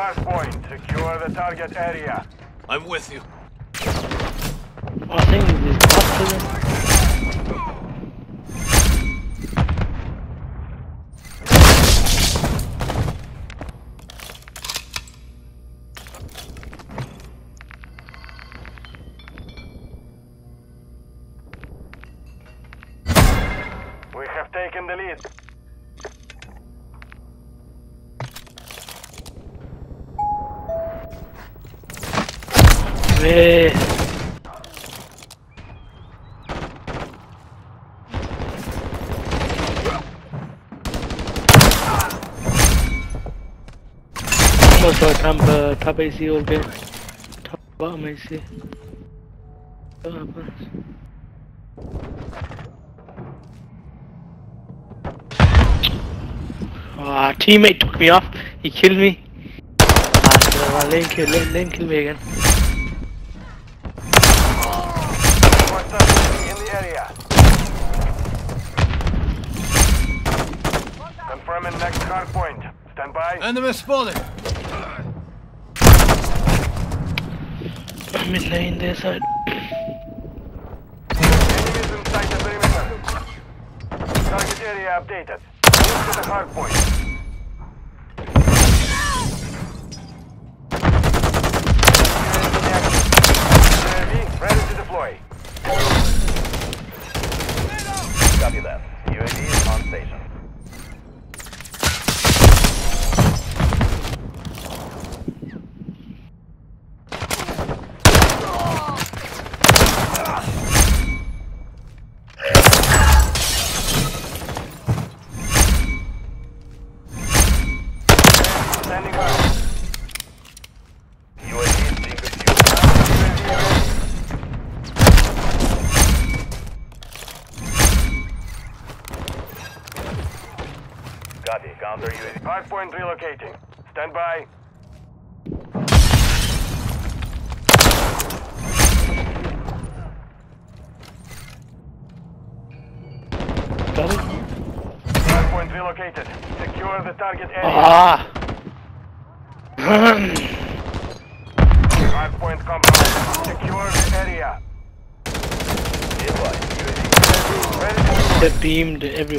hard point. Secure the target area. I'm with you. I think it's possible. We have taken the lead. Most of the time, uh, top top bottom AC. What happens? Ah, teammate took me off. He killed me. Ah, lane kill, lane kill me again. Stand by. Enemy spotted. Mid lane, their side. Enemies inside the perimeter. Target area updated. Move to the hard point. Copy. Counter UAV. Hard point relocating. Stand by. Got it? Hard point relocated. Secure the target area. Ah! Hard point compromised. Secure the area. Be advised. UAV. Ready to deploy. they beamed every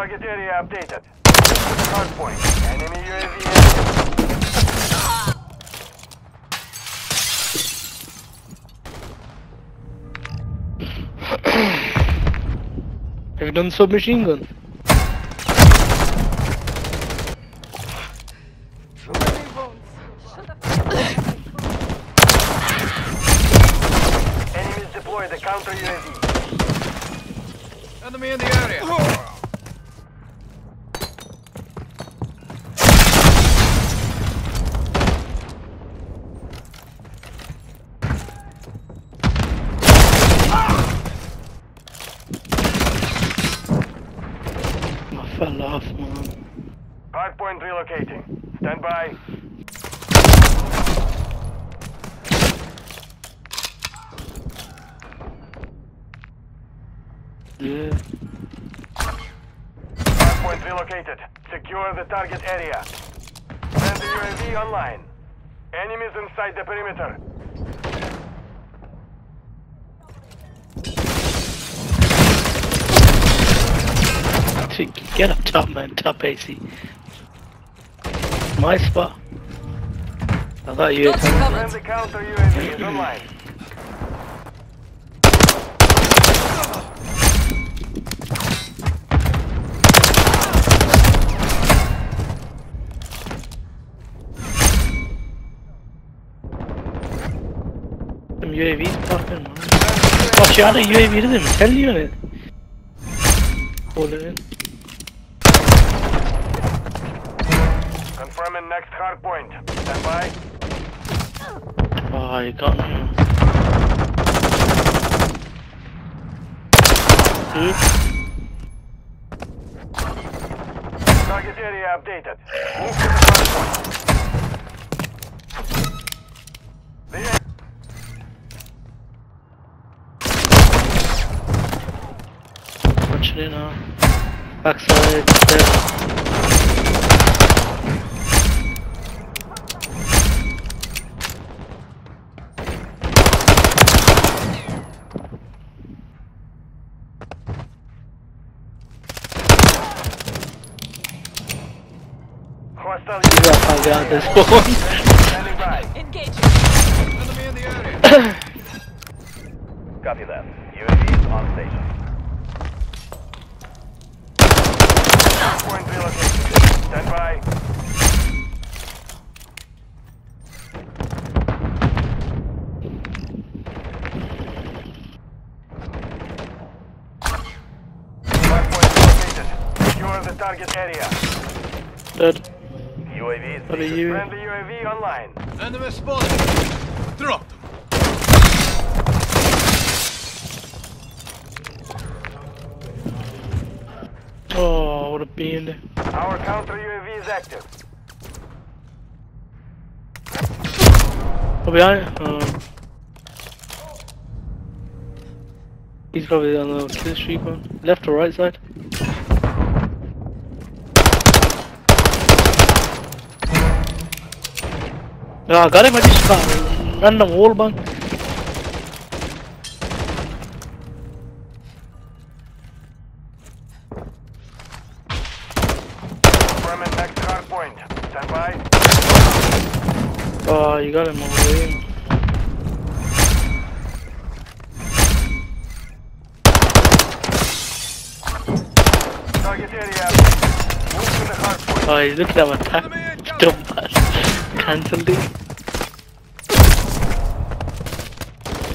Target area updated. Move to the hard point. Enemy UAV. Have you done submachine gun? Enemies deploy the counter UAV. Enemy in the area. I fell off, man. Hard point relocating. Stand by. Yeah. Hard point relocated. Secure the target area. Send the UAV online. Enemies inside the perimeter. Get up top, man. Top AC. My spot. I thought you. Got you covered. Friendly counter UAV is online. Them UAVs popping, man. Oh, she had a UAV, didn't even tell you in. Next hard point. Stand by. Oh, you got me. Dude, Target area updated. Move to the hard point. Watch it now. Backside, step. Hostile You got five down this area. Copy that. UAV is on station. Point. Stand by. Target area. Dead. UAV is What are secret. Friendly UAV online. Enemy spotted. Drop them. Oh, what a bean. Our counter UAV is active. Oh, behind? Uh, he's probably on the kill streak one. Left or right side? Yeah, I got him. I just got random wall bang. Confirming next hard point. Stand by. Oh, you got him over there. Target area. Move to the hard point. Oh, he's looking at my incoming. Dumbass. Cancelled it.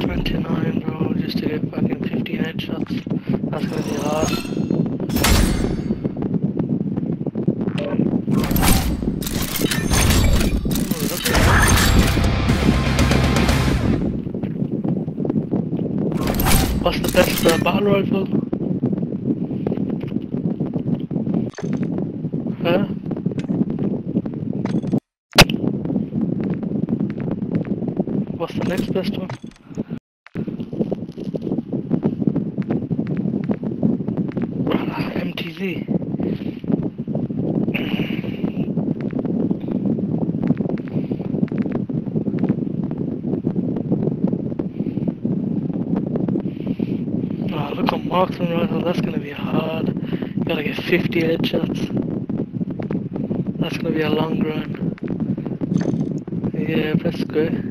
29 bro, just to get fucking 50 headshots. That's gonna be hard. What's the best uh, battle rifle? Huh? What's the next best one? Marksman rifle, oh, that's gonna be hard. You gotta get 50 headshots. That's gonna be a long run. Yeah, that's good.